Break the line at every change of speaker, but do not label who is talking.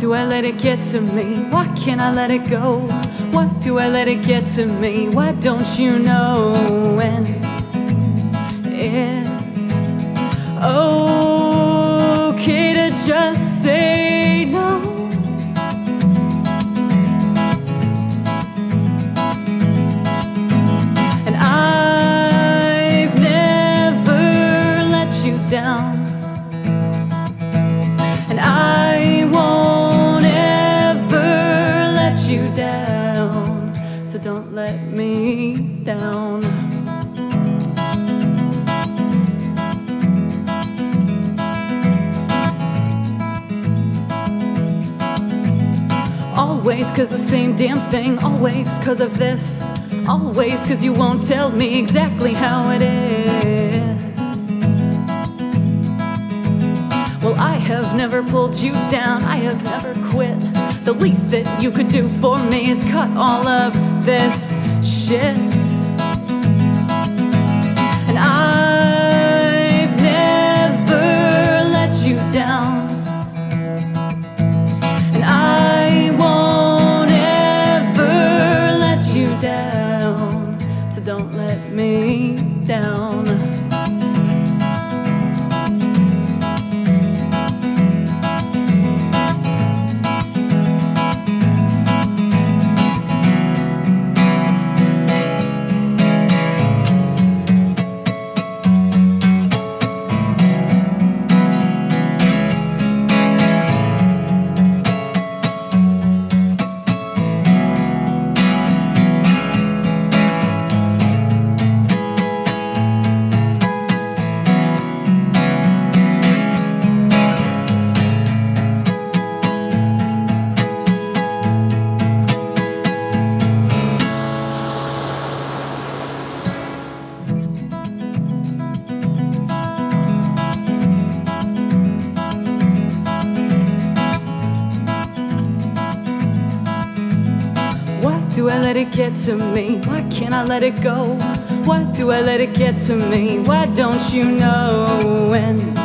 Do I let it get to me? Why can't I let it go? Why do I let it get to me? Why don't you know when it's okay to just say no? And I've never let you down. And I won't ever let you down. So don't let me down. Always cause the same damn thing, always cause of this. Always cause you won't tell me exactly how it is. Well, I have never pulled you down, I have never quit. The least that you could do for me is cut all of this shit. Don't let me down. Do I let it get to me? Why can't I let it go? Why do I let it get to me? Why don't you know when